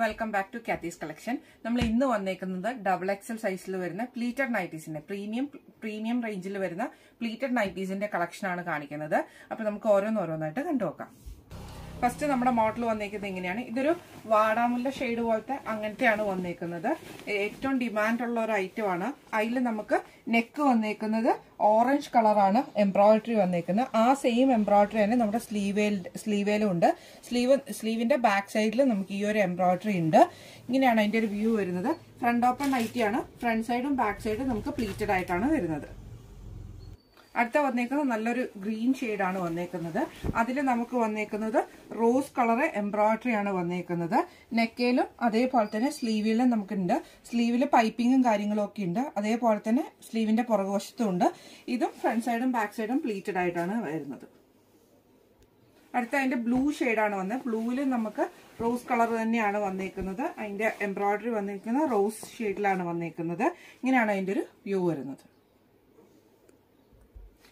Welcome back to Kathees collection നമ്മൾ ഇന്ന് വന്നേക്കുന്നത് ഡബിൾ എക്സൽ സൈസിൽ വരുന്ന പ്ലീറ്റഡ് നൈറ്റീസിന്റെ പ്രീമിയം പ്രീമിയം റേഞ്ചിൽ വരുന്ന പ്ലീറ്റഡ് നൈറ്റീസിന്റെ കളക്ഷനാണ് കാണിക്കുന്നത്. അപ്പൊ നമുക്ക് ഓരോന്നോരോന്നായിട്ട് കണ്ടുനോക്കാം. ഫസ്റ്റ് നമ്മുടെ മോഡൽ വന്നേക്കുന്നത് ഇങ്ങനെയാണ്. ഇതൊരു വാടാമുല്ല ഷെയ്ഡ് പോലത്തെ അങ്ങനത്തെയാണ് വന്നേക്കുന്നത്. ഏറ്റവും ഡിമാൻഡ് ഉള്ള ഒരു ഐറ്റം ആണ്. അതിൽ നമുക്ക് നെക്ക് വന്നേക്കുന്നത് ഓറഞ്ച് കളറാണ് എംബ്രോയിഡറി വന്നേക്കുന്നത്. ആ സെയിം എംബ്രോയിഡറി തന്നെ നമ്മുടെ സ്ലീവേൽ സ്ലീവേലും ഉണ്ട്. സ്ലീവ് സ്ലീവിന്റെ ബാക്ക് സൈഡിൽ നമുക്ക് ഈ ഒരു എംബ്രോയിഡറി ഉണ്ട്. ഇങ്ങനെയാണ് അതിന്റെ ഒരു വ്യൂ വരുന്നത്. ഫ്രണ്ട് ഓപ്പൺ നൈറ്റിയാണ് ഫ്രണ്ട് സൈഡും ബാക്ക് സൈഡും നമുക്ക് പ്ലീറ്റഡ് ആയിട്ടാണ് വരുന്നത്. അടുത്ത വന്നേക്കുന്നത് നല്ലൊരു ഗ്രീൻ ആണ് വന്നേക്കുന്നത്. അതിൽ നമുക്ക് വന്നേക്കുന്നത് റോസ് കളറ് എംബ്രോയിഡറി ആണ് വന്നേക്കുന്നത്. നെക്കയിലും അതേപോലെ തന്നെ സ്ലീവിലും നമുക്കുണ്ട്. സ്ലീവിൽ പൈപ്പിങ്ങും കാര്യങ്ങളും ഒക്കെ ഉണ്ട്. അതേപോലെ തന്നെ സ്ലീവിന്റെ പുറകുവശത്തും ഉണ്ട്. ഇതും ഫ്രണ്ട് സൈഡും ബാക്ക് സൈഡും പ്ലീറ്റഡ് ആയിട്ടാണ് വരുന്നത്. അടുത്ത അതിന്റെ ബ്ലൂ ആണ് വന്നത്. ബ്ലൂവിൽ നമുക്ക് റോസ് കളർ തന്നെയാണ് വന്നേക്കുന്നത്. അതിന്റെ എംബ്രോയിഡറി വന്നിരിക്കുന്നത് റോസ് ഷെയ്ഡിലാണ് വന്നേക്കുന്നത്. ഇങ്ങനെയാണ് അതിന്റെ ഒരു വ്യൂ വരുന്നത്.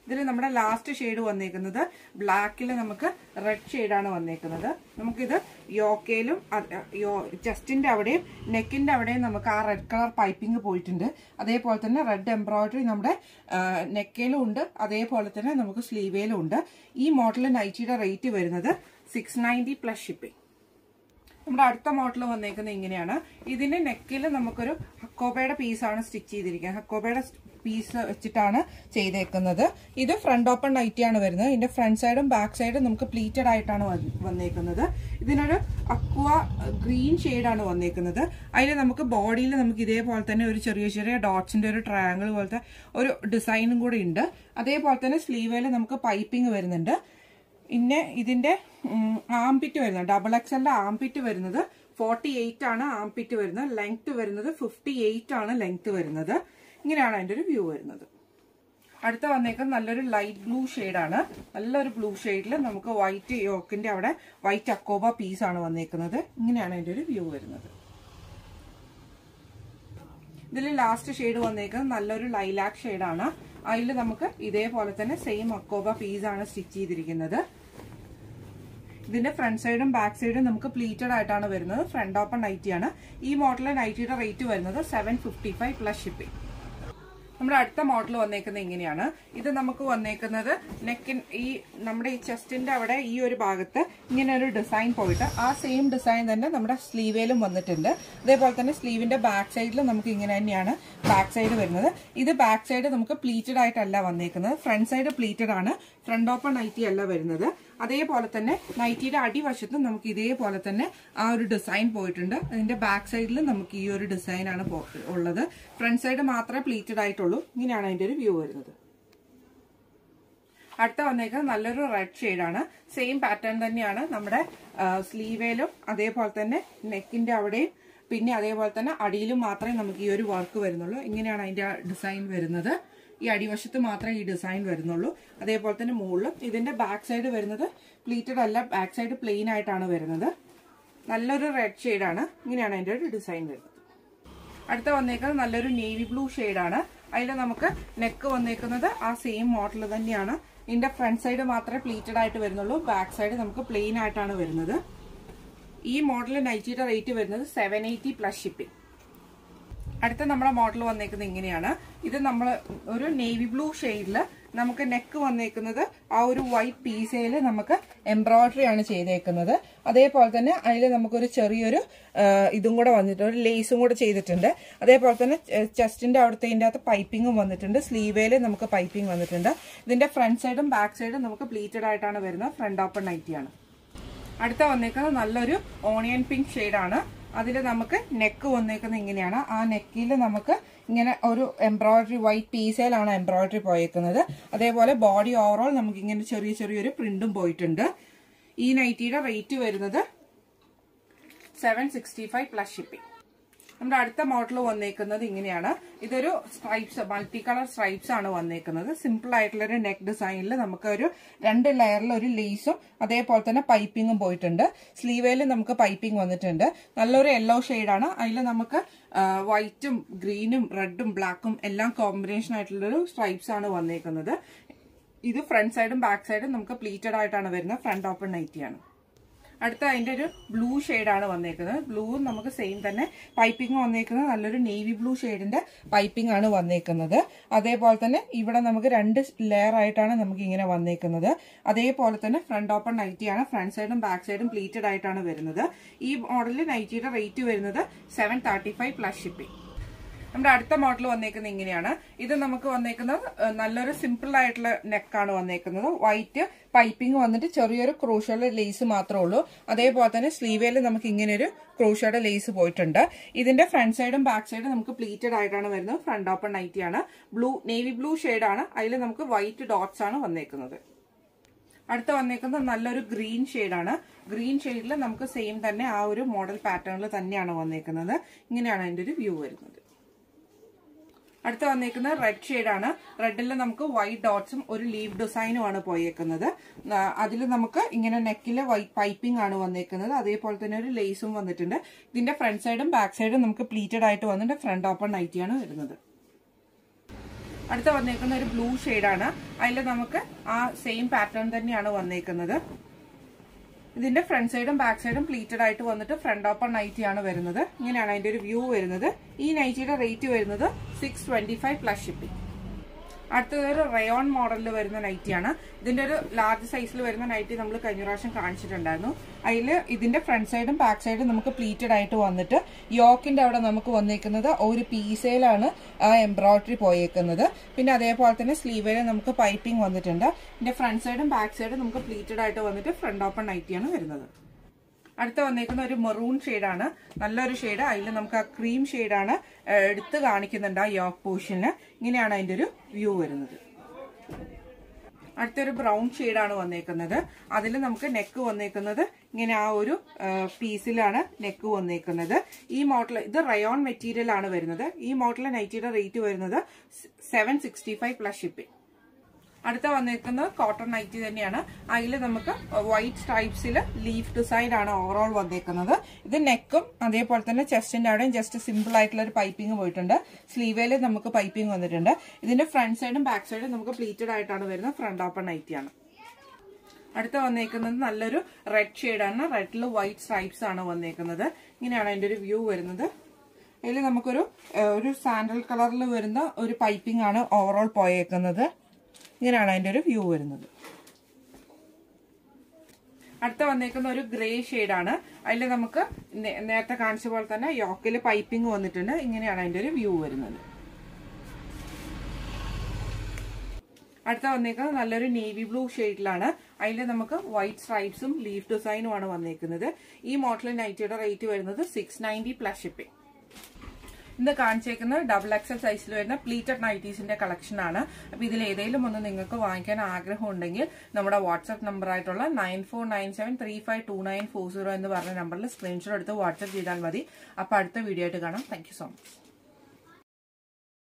ഇതിൽ നമ്മുടെ ലാസ്റ്റ് ഷെയ്ഡ് വന്നേക്കുന്നത് ബ്ലാക്കിൽ നമുക്ക് റെഡ് ഷെയ്ഡാണ് വന്നേക്കുന്നത്. നമുക്കിത് യോക്കയിലും ചെസ്റ്റിന്റെ അവിടെയും നെക്കിന്റെ അവിടെയും നമുക്ക് ആ റെഡ് കളർ പൈപ്പിംഗ് പോയിട്ടുണ്ട്. അതേപോലെ തന്നെ റെഡ് എംബ്രോയിഡറി നമ്മുടെ നെക്കയിലും ഉണ്ട്. അതേപോലെ തന്നെ നമുക്ക് സ്ലീവേലും ഉണ്ട്. ഈ മോഡൽ നൈറ്റിയുടെ റേറ്റ് വരുന്നത് സിക്സ് നയന്റി പ്ലസ് ഷിപ്പിംഗ് നമ്മുടെ അടുത്ത മോഡൽ വന്നേക്കുന്നത് ഇങ്ങനെയാണ്. ഇതിന്റെ നെക്കിൽ നമുക്കൊരു ഹക്കോബയുടെ പീസാണ് സ്റ്റിച്ച് ചെയ്തിരിക്കുന്നത്. ഹക്കോബയുടെ പീസ് വെച്ചിട്ടാണ് ചെയ്തേക്കുന്നത്. ഇത് ഫ്രണ്ട് ഓപ്പൺ നൈറ്റിയാണ് വരുന്നത്. ഇതിന്റെ ഫ്രണ്ട് സൈഡും ബാക്ക് സൈഡും നമുക്ക് പ്ലീറ്റഡ് ആയിട്ടാണ് വന്നേക്കുന്നത്. ഇതിനൊരു അക്വ ഗ്രീൻ ആണ് വന്നേക്കുന്നത്. അതിൽ നമുക്ക് ബോഡിയിൽ നമുക്ക് ഇതേപോലെ തന്നെ ഒരു ചെറിയ ചെറിയ ഡോട്ട്സിന്റെ ഒരു ട്രയാങ്കിൾ പോലത്തെ ഒരു ഡിസൈനും കൂടി ഉണ്ട്. അതേപോലെ തന്നെ സ്ലീവേൽ നമുക്ക് പൈപ്പിംഗ് വരുന്നുണ്ട്. പിന്നെ ഇതിന്റെ ആംപിറ്റ് വരുന്നത് ഡബിൾ എക്സലിന്റെ ആംപിറ്റ് വരുന്നത്. ഫോർട്ടി എയ്റ്റ് ആണ് ആംപിറ്റ് വരുന്നത്. ലെങ്ത് വരുന്നത് ഫിഫ്റ്റി എയ്റ്റ് ആണ് ലെങ്ത് വരുന്നത്. ഇങ്ങനെയാണ് അതിന്റെ ഒരു വ്യൂ വരുന്നത്. അടുത്ത വന്നേക്കുന്നത് നല്ലൊരു ലൈറ്റ് ബ്ലൂ ആണ്. നല്ലൊരു ബ്ലൂ ഷെയ്ഡിൽ നമുക്ക് വൈറ്റ് യോക്കിന്റെ അവിടെ വൈറ്റ് അക്കോബ പീസ് ആണ് വന്നേക്കുന്നത്. ഇങ്ങനെയാണ് അതിന്റെ ഒരു വ്യൂ വരുന്നത്. ഇതിൽ ലാസ്റ്റ് ഷെയ്ഡ് വന്നേക്കുന്നത് നല്ലൊരു ലൈലാക്ക് ഷെയ്ഡാണ് അതിൽ നമുക്ക് ഇതേപോലെ തന്നെ സെയിം അക്കോബ പീസ് ആണ് സ്റ്റിച്ച് ചെയ്തിരിക്കുന്നത്. ഇതിന്റെ ഫ്രണ്ട് സൈഡും ബാക്ക് സൈഡും നമുക്ക് പ്ലീറ്റഡ് ആയിട്ടാണ് വരുന്നത്. ഫ്രണ്ട് ഓപ്പൺ നൈറ്റിയാണ് ഈ മോഡലിലെ നൈറ്റിയുടെ റേറ്റ് വരുന്നത് seven fifty five plus shipping നമ്മുടെ അടുത്ത മോഡൽ വന്നേക്കുന്നത് ഇങ്ങനെയാണ്. ഇത് നമുക്ക് വന്നേക്കുന്നത് നെക്കിൻ ഈ നമ്മുടെ ഈ ചെസ്റ്റിന്റെ അവിടെ ഈ ഒരു ഭാഗത്ത് ഇങ്ങനെ ഒരു ഡിസൈൻ പോയിട്ട് ആ സെയിം ഡിസൈൻ തന്നെ നമ്മുടെ സ്ലീവേലും വന്നിട്ടുണ്ട്. അതേപോലെ തന്നെ സ്ലീവിന്റെ ബാക്ക് സൈഡിൽ നമുക്ക് ഇങ്ങനെ തന്നെയാണ് ബാക്ക് സൈഡ് വരുന്നത്. ഇത് ബാക്ക് സൈഡ് നമുക്ക് പ്ലീറ്റഡ് ആയിട്ടല്ല വന്നേക്കുന്നത്. ഫ്രണ്ട് സൈഡ് പ്ലീറ്റഡ് ആണ്. ഫ്രണ്ട് ഓപ്പൺ നൈറ്റി അല്ല വരുന്നത്. അതേപോലെ തന്നെ നൈറ്റിയുടെ അടിവശത്തും നമുക്ക് ഇതേപോലെ തന്നെ ആ ഒരു ഡിസൈൻ പോയിട്ടുണ്ട്. അതിന്റെ ബാക്ക് സൈഡിൽ നമുക്ക് ഈ ഒരു ഡിസൈൻ ആണ് ഉള്ളത്. ഫ്രണ്ട് സൈഡ് മാത്രമേ പ്ലീറ്റഡ് ആയിട്ടുള്ളൂ. ഇങ്ങനെയാണ് അതിന്റെ ഒരു വ്യൂ വരുന്നത്. അടുത്ത വന്നേക്കുന്നത് നല്ലൊരു റെഡ് ഷെയ്ഡാണ് സെയിം പാറ്റേൺ തന്നെയാണ് നമ്മുടെ സ്ലീവേലും അതേപോലെ തന്നെ നെക്കിന്റെ അവിടെയും പിന്നെ അതേപോലെ തന്നെ അടിയിലും മാത്രമേ നമുക്ക് ഈ ഒരു വർക്ക് വരുന്നുള്ളൂ. ഇങ്ങനെയാണ് അതിന്റെ ഡിസൈൻ വരുന്നത്. ഈ അടിവശത്ത് മാത്രമേ ഈ ഡിസൈൻ വരുന്നുള്ളൂ. അതേപോലെ തന്നെ മുകളിലും ഇതിന്റെ ബാക്ക് സൈഡ് വരുന്നത് പ്ലീറ്റഡ് അല്ല ബാക്ക് സൈഡ് പ്ലെയിൻ ആയിട്ടാണ് വരുന്നത്. നല്ലൊരു റെഡ് ഷെയ്ഡാണ് ഇങ്ങനെയാണ് അതിന്റെ ഒരു ഡിസൈൻ വരുന്നത്. അടുത്ത വന്നേക്കുന്നത് നല്ലൊരു നേവി ബ്ലൂ ഷെയ്ഡാണ് അതിൽ നമുക്ക് നെക്ക് വന്നേക്കുന്നത് ആ സെയിം മോഡൽ തന്നെയാണ്. ഇതിന്റെ ഫ്രണ്ട് സൈഡ് മാത്രമേ പ്ലീറ്റഡ് ആയിട്ട് വരുന്നുള്ളൂ. ബാക്ക് സൈഡ് നമുക്ക് പ്ലെയിൻ ആയിട്ടാണ് വരുന്നത്. ഈ മോഡൽ നൈറ്റിയുടെ റേറ്റ് വരുന്നത് സെവൻ എയ്റ്റി പ്ലസ് ഷിപ്പിംഗ് അടുത്ത നമ്മുടെ മോഡൽ വന്നേക്കുന്നത് ഇങ്ങനെയാണ്. ഇത് നമ്മൾ ഒരു നേവി ബ്ലൂ ഷെയ്ഡിൽ നമുക്ക് നെക്ക് വന്നേക്കുന്നത് ആ ഒരു വൈറ്റ് പീസയിൽ നമുക്ക് എംബ്രോയിഡറി ആണ് ചെയ്തേക്കുന്നത്. അതേപോലെ തന്നെ അതിൽ നമുക്കൊരു ചെറിയൊരു ഇതും കൂടെ വന്നിട്ടുണ്ട്. ഒരു ലേസും കൂടെ ചെയ്തിട്ടുണ്ട്. അതേപോലെ തന്നെ ചെസ്റ്റിന്റെ അവിടുത്തെ ഇതിന്റെ അകത്ത് പൈപ്പിങ്ങും വന്നിട്ടുണ്ട്. സ്ലീവേൽ നമുക്ക് പൈപ്പിംഗ് വന്നിട്ടുണ്ട്. ഇതിന്റെ ഫ്രണ്ട് സൈഡും ബാക്ക് സൈഡും നമുക്ക് പ്ലീറ്റഡ് ആയിട്ടാണ് വരുന്നത്. ഫ്രണ്ട് ഓപ്പൺ നൈറ്റിയാണ് അടുത്ത വന്നേക്കുന്നത് നല്ലൊരു ഓണിയൻ പിങ്ക് ഷെയ്ഡാണ് അതിൽ നമുക്ക് നെക്ക് വന്നേക്കുന്നത് ഇങ്ങനെയാണ്. ആ നെക്കിൽ നമുക്ക് ഇങ്ങനെ ഒരു എംബ്രോയിഡറി വൈറ്റ് പീസയിലാണ് എംബ്രോയിഡറി പോയേക്കുന്നത്. അതേപോലെ ബോഡി ഓവറോൾ നമുക്ക് ഇങ്ങനെ ചെറിയ ചെറിയൊരു പ്രിന്റും പോയിട്ടുണ്ട്. ഈ നൈറ്റിയുടെ റേറ്റ് വരുന്നത് seven sixty five plus shipping നമ്മുടെ അടുത്ത മോഡൽ വന്നേക്കുന്നത് ഇങ്ങനെയാണ്. ഇതൊരു സ്ട്രൈപ്സ് മൾട്ടി കളർ സ്ട്രൈപ്സ് ആണ് വന്നേക്കുന്നത്. സിമ്പിൾ ആയിട്ടുള്ള ഒരു നെക്ക് ഡിസൈനിൽ നമുക്ക് ഒരു രണ്ട് ലെയറിൽ ഒരു ലേസും അതേപോലെ തന്നെ പൈപ്പിങ്ങും പോയിട്ടുണ്ട്. സ്ലീവേയിൽ നമുക്ക് പൈപ്പിംഗ് വന്നിട്ടുണ്ട്. നല്ലൊരു യെല്ലോ ആണ് അതിൽ നമുക്ക് വൈറ്റും ഗ്രീനും റെഡും ബ്ലാക്കും എല്ലാം കോമ്പിനേഷൻ ആയിട്ടുള്ളൊരു സ്ട്രൈപ്സ് ആണ് വന്നേക്കുന്നത്. ഇത് ഫ്രണ്ട് സൈഡും ബാക്ക് സൈഡും നമുക്ക് പ്ലീറ്റഡ് ആയിട്ടാണ് വരുന്നത്. ഫ്രണ്ട് ഓപ്പൺ നൈറ്റിയാണ് അടുത്ത അതിന്റെ ഒരു ബ്ലൂ ഷെയ്ഡാണ് വന്നേക്കുന്നത്. ബ്ലൂ നമുക്ക് സെയിം തന്നെ. പൈപ്പിംഗ് വന്നേക്കുന്നത്. നല്ലൊരു നേവി ബ്ലൂ ഷെയ്ഡിന്റെ പൈപ്പിംഗ് ആണ് വന്നേക്കുന്നത്. അതേപോലെ തന്നെ ഇവിടെ നമുക്ക് രണ്ട് ലെയർ ആയിട്ടാണ് നമുക്ക് ഇങ്ങനെ വന്നേക്കുന്നത്. അതേപോലെ തന്നെ ഫ്രണ്ട് ഓപ്പൺ നൈറ്റിയാണ് ഫ്രണ്ട് സൈഡും ബാക്ക് സൈഡും പ്ലീറ്റഡ് ആയിട്ടാണ് വരുന്നത്. ഈ മോഡലിൽ നൈറ്റിയുടെ റേറ്റ് വരുന്നത് സെവൻ പ്ലസ് ഷിപ്പിംഗ് നമ്മുടെ അടുത്ത മോഡൽ വന്നേക്കുന്നത് ഇങ്ങനെയാണ്. ഇത് നമുക്ക് വന്നേക്കുന്നത് നല്ലൊരു സിമ്പിൾ ആയിട്ടുള്ള നെക്കാണ് വന്നേക്കുന്നത്. വൈറ്റ് പൈപ്പിംഗ് വന്നിട്ട് ചെറിയൊരു ക്രൂഷയുടെ ലേസ് മാത്രമേ ഉള്ളൂ. അതേപോലെ തന്നെ സ്ലീവേൽ നമുക്ക് ഇങ്ങനെ ഒരു ക്രൂഷയുടെ ലേസ് പോയിട്ടുണ്ട്. ഇതിന്റെ ഫ്രണ്ട് സൈഡും ബാക്ക് സൈഡും നമുക്ക് പ്ലീറ്റഡ് ആയിട്ടാണ് വരുന്നത്. ഫ്രണ്ട് ഓപ്പൺ നൈറ്റിയാണ് ബ്ലൂ നേവി ബ്ലൂ ആണ്. അതിൽ നമുക്ക് വൈറ്റ് ഡോട്ട്സ് ആണ് വന്നേക്കുന്നത്. അടുത്ത വന്നേക്കുന്നത് നല്ലൊരു ഗ്രീൻ ഷെയ്ഡാണ് ഗ്രീൻ ഷെയ്ഡിൽ നമുക്ക് സെയിം തന്നെ ആ ഒരു മോഡൽ പാറ്റേണിൽ തന്നെയാണ് വന്നേക്കുന്നത്. ഇങ്ങനെയാണ് അതിന്റെ ഒരു വ്യൂ വരുന്നത്. അടുത്ത വന്നേക്കുന്നത് റെഡ് ഷെയ്ഡാണ് റെഡിൽ നമുക്ക് വൈറ്റ് ഡോട്ട്സും ഒരു ലീവ് ഡിസൈനും ആണ് പോയേക്കുന്നത്. അതിൽ നമുക്ക് ഇങ്ങനെ നെക്കിലെ വൈറ്റ് പൈപ്പിംഗ് ആണ് വന്നേക്കുന്നത്. അതേപോലെ തന്നെ ഒരു ലേസും വന്നിട്ടുണ്ട്. ഇതിന്റെ ഫ്രണ്ട് സൈഡും ബാക്ക് സൈഡും നമുക്ക് പ്ലീറ്റഡ് ആയിട്ട് വന്നിട്ട് ഫ്രണ്ട് ഓപ്പൺ നൈറ്റിയാണ് വരുന്നത്. അടുത്ത വന്നേക്കുന്ന ഒരു ബ്ലൂ ഷെയ്ഡാണ് അതിൽ നമുക്ക് ആ സെയിം പാറ്റേൺ തന്നെയാണ് വന്നേക്കുന്നത്. ഇതിന്റെ ഫ്രണ്ട് സൈഡും ബാക്ക് സൈഡും പ്ലീറ്റഡ് ആയിട്ട് വന്നിട്ട് ഫ്രണ്ട് ഓപ്പൺ നൈറ്റി ആണ് വരുന്നത്. ഇങ്ങനെയാണ് അതിന്റെ ഒരു വ്യൂ വരുന്നത്. ഈ നൈറ്റിയുടെ റേറ്റ് വരുന്നത് six twenty five plus shipping അടുത്തത് ഒരു റയോൺ മോഡലിൽ വരുന്ന നൈറ്റിയാണ് ഇതിന്റെ ഒരു ലാർജ് സൈസിൽ വരുന്ന നൈറ്റി നമ്മൾ കഴിഞ്ഞ പ്രാവശ്യം കാണിച്ചിട്ടുണ്ടായിരുന്നു. അതിൽ ഇതിന്റെ ഫ്രണ്ട് സൈഡും ബാക്ക് സൈഡും നമുക്ക് പ്ലീറ്റഡ് ആയിട്ട് വന്നിട്ട് യോക്കിന്റെ അവിടെ നമുക്ക് വന്നിരിക്കുന്നത് ഒരു പീസയിലാണ് ആ എംബ്രോയിഡറി പോയേക്കുന്നത്. പിന്നെ അതേപോലെ തന്നെ സ്ലീവിൽ നമുക്ക് പൈപ്പിംഗ് വന്നിട്ടുണ്ട്. ഇതിന്റെ ഫ്രണ്ട് സൈഡും ബാക്ക് സൈഡും നമുക്ക് പ്ലീറ്റഡ് ആയിട്ട് വന്നിട്ട് ഫ്രണ്ട് ഓപ്പൺ നൈറ്റിയാണ് വരുന്നത്. അടുത്ത വന്നേക്കുന്ന ഒരു മെറൂൺ ഷെയ്ഡാണ്. നല്ലൊരു ഷെയ്ഡ്. അതിൽ നമുക്ക് ആ ക്രീം ഷെയ്ഡാണ് എടുത്ത് കാണിക്കുന്നുണ്ട് ആ യോക്ക് പോർഷന് ഇങ്ങനെയാണ് അതിന്റെ ഒരു വ്യൂ വരുന്നത്. അടുത്തൊരു ബ്രൗൺ ഷെയ്ഡാണ് വന്നേക്കുന്നത്. അതിൽ നമുക്ക് നെക്ക് വന്നേക്കുന്നത് ഇങ്ങനെ ആ ഒരു പീസിലാണ് നെക്ക് വന്നേക്കുന്നത്. ഈ മോഡൽ ഇത് റയോൺ മെറ്റീരിയൽ ആണ് വരുന്നത്. ഈ മോഡൽ നൈറ്റിയുടെ റേറ്റ് വരുന്നത് seven sixty five plus shipping. അടുത്ത വന്നിരിക്കുന്നത് കോട്ടൺ നൈറ്റി തന്നെയാണ്. അതിൽ നമുക്ക് വൈറ്റ് സ്ട്രൈപ്സിൽ ലീഫ് ഡിസൈൻ ആണ് ഓവറോൾ വന്നിരിക്കുന്നത് ഇത് നെക്കും അതേപോലെ തന്നെ ചെസ്റ്റിന്റെ അവിടെയും ജസ്റ്റ് സിമ്പിൾ ആയിട്ടുള്ള ഒരു പൈപ്പിംഗ് പോയിട്ടുണ്ട്. സ്ലീവേൽ നമുക്ക് പൈപ്പിംഗ് വന്നിട്ടുണ്ട്. ഇതിന്റെ ഫ്രണ്ട് സൈഡും ബാക്ക് സൈഡും നമുക്ക് പ്ലീറ്റഡ് ആയിട്ടാണ് വരുന്നത്. ഫ്രണ്ട് ഓപ്പൺ നൈറ്റിയാണ് അടുത്ത വന്നേക്കുന്നത് നല്ലൊരു റെഡ് ഷെയ്ഡാണ് റെഡിൽ വൈറ്റ് സ്ട്രൈപ്സ് ആണ് വന്നേക്കുന്നത്. ഇങ്ങനെയാണ് അതിന്റെ ഒരു വ്യൂ വരുന്നത്. അതിൽ നമുക്കൊരു ഒരു സാൻഡൽ കളറിൽ വരുന്ന ഒരു പൈപ്പിംഗ് ആണ് ഓവറോൾ പോയേക്കുന്നത്. ഇങ്ങനെയാണ് അതിന്റെ ഒരു വ്യൂ വരുന്നത്. അടുത്ത വന്നേക്കുന്ന ഒരു ഗ്രേ ആണ് അതിൽ നമുക്ക് നേരത്തെ കാണിച്ച പോലെ തന്നെ യോക്കിൽ പൈപ്പിംഗ് വന്നിട്ടുണ്ട്. ഇങ്ങനെയാണ് അതിന്റെ ഒരു വ്യൂ വരുന്നത്. അടുത്ത വന്നേക്കുന്നത് നല്ലൊരു നേവി ബ്ലൂ ഷെയ്ഡിലാണ്. അതിൽ നമുക്ക് വൈറ്റ് സ്ട്രൈപ്സും ലീഫ് ഡിസൈനുമാണ് വന്നേക്കുന്നത്. ഈ മോഡൽ നൈറ്റിയുടെ റേറ്റ് വരുന്നത് സിക്സ് നയന്റി പ്ലസ് ഷിപ്പിംഗ് ഇന്ന് കാണിച്ചേക്കുന്നത് ഡബിൾ എക്സൽ സൈസിൽ വരുന്ന പ്ലീറ്റഡ് നൈറ്റീസിന്റെ കളക്ഷൻ ആണ്. അപ്പൊ ഇതിൽ ഏതെങ്കിലും ഒന്ന് നിങ്ങൾക്ക് വാങ്ങിക്കാൻ ആഗ്രഹം ഉണ്ടെങ്കിൽ നമ്മുടെ വാട്സ്ആപ്പ് നമ്പർ ആയിട്ടുള്ള nine four nine seven three five two nine four zero എന്ന് പറഞ്ഞ നമ്പറിൽ സ്ക്രീൻഷോട്ട് എടുത്ത് വാട്സ്ആപ്പ് ചെയ്താൽ മതി. അപ്പൊ അടുത്ത വീഡിയോ ആയിട്ട് കാണാം. Thank so much